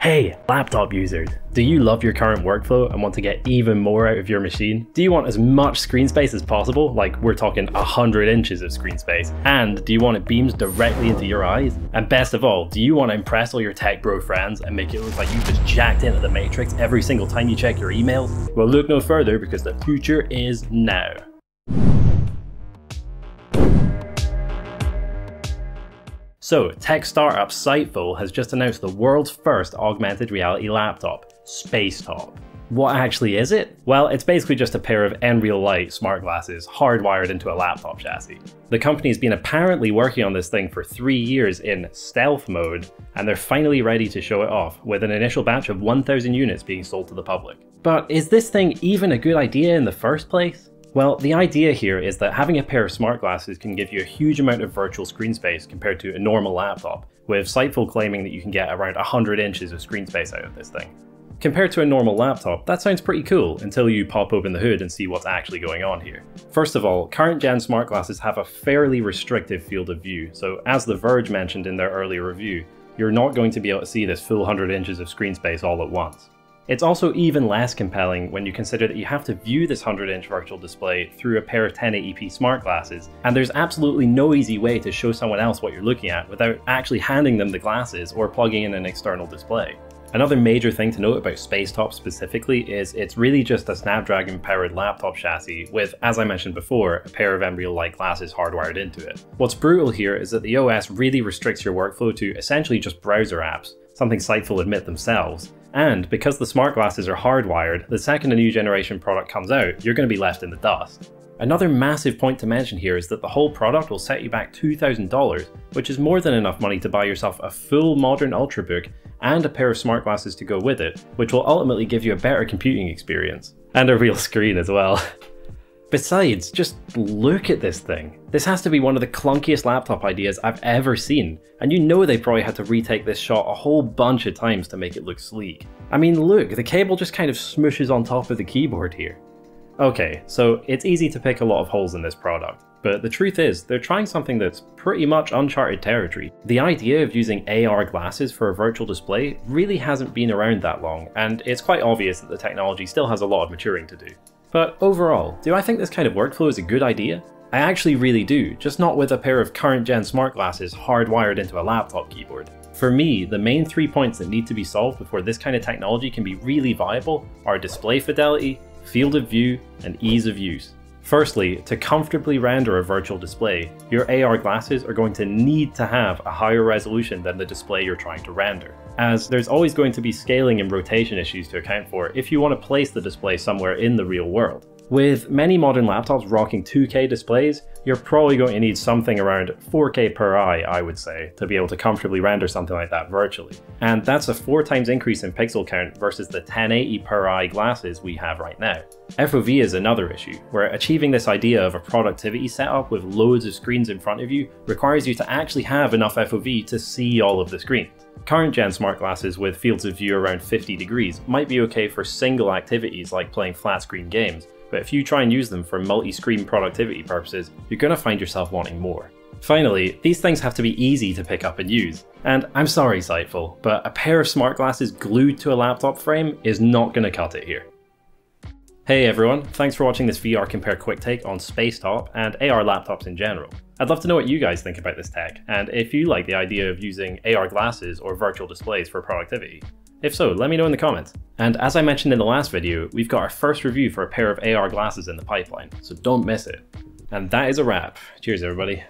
Hey, laptop users, do you love your current workflow and want to get even more out of your machine? Do you want as much screen space as possible, like we're talking 100 inches of screen space? And do you want it beams directly into your eyes? And best of all, do you want to impress all your tech bro friends and make it look like you just jacked into the matrix every single time you check your emails? Well look no further because the future is now. So, tech startup Sightful has just announced the world's first augmented reality laptop, Spacetop. What actually is it? Well, it's basically just a pair of Nreal Light smart glasses hardwired into a laptop chassis. The company's been apparently working on this thing for three years in stealth mode, and they're finally ready to show it off, with an initial batch of 1,000 units being sold to the public. But is this thing even a good idea in the first place? Well, the idea here is that having a pair of smart glasses can give you a huge amount of virtual screen space compared to a normal laptop, with Sightful claiming that you can get around 100 inches of screen space out of this thing. Compared to a normal laptop, that sounds pretty cool until you pop open the hood and see what's actually going on here. First of all, current gen smart glasses have a fairly restrictive field of view, so as The Verge mentioned in their earlier review, you're not going to be able to see this full 100 inches of screen space all at once. It's also even less compelling when you consider that you have to view this 100-inch virtual display through a pair of 1080p smart glasses, and there's absolutely no easy way to show someone else what you're looking at without actually handing them the glasses or plugging in an external display. Another major thing to note about Spacetop specifically is it's really just a Snapdragon powered laptop chassis with, as I mentioned before, a pair of Light glasses hardwired into it. What's brutal here is that the OS really restricts your workflow to essentially just browser apps, something Sightful admit themselves, and because the smart glasses are hardwired, the second a new generation product comes out, you're going to be left in the dust. Another massive point to mention here is that the whole product will set you back $2,000, which is more than enough money to buy yourself a full modern Ultrabook and a pair of smart glasses to go with it, which will ultimately give you a better computing experience. And a real screen as well. Besides, just look at this thing. This has to be one of the clunkiest laptop ideas I've ever seen, and you know they probably had to retake this shot a whole bunch of times to make it look sleek. I mean look, the cable just kind of smooshes on top of the keyboard here. Okay, so it's easy to pick a lot of holes in this product, but the truth is, they're trying something that's pretty much uncharted territory. The idea of using AR glasses for a virtual display really hasn't been around that long, and it's quite obvious that the technology still has a lot of maturing to do. But overall, do I think this kind of workflow is a good idea? I actually really do, just not with a pair of current gen smart glasses hardwired into a laptop keyboard. For me, the main three points that need to be solved before this kind of technology can be really viable are display fidelity, field of view, and ease of use. Firstly, to comfortably render a virtual display, your AR glasses are going to need to have a higher resolution than the display you're trying to render, as there's always going to be scaling and rotation issues to account for if you want to place the display somewhere in the real world. With many modern laptops rocking 2K displays, you're probably going to need something around 4K per eye, I would say, to be able to comfortably render something like that virtually. And that's a 4 times increase in pixel count versus the 1080 per eye glasses we have right now. FOV is another issue, where achieving this idea of a productivity setup with loads of screens in front of you requires you to actually have enough FOV to see all of the screens. Current gen smart glasses with fields of view around 50 degrees might be okay for single activities like playing flat screen games, but if you try and use them for multi-screen productivity purposes, you're going to find yourself wanting more. Finally, these things have to be easy to pick up and use. And I'm sorry, Sightful, but a pair of smart glasses glued to a laptop frame is not going to cut it here. Hey everyone, thanks for watching this VR Compare quick take on Spacetop and AR laptops in general. I'd love to know what you guys think about this tech, and if you like the idea of using AR glasses or virtual displays for productivity. If so, let me know in the comments. And as I mentioned in the last video, we've got our first review for a pair of AR glasses in the pipeline, so don't miss it. And that is a wrap. Cheers everybody.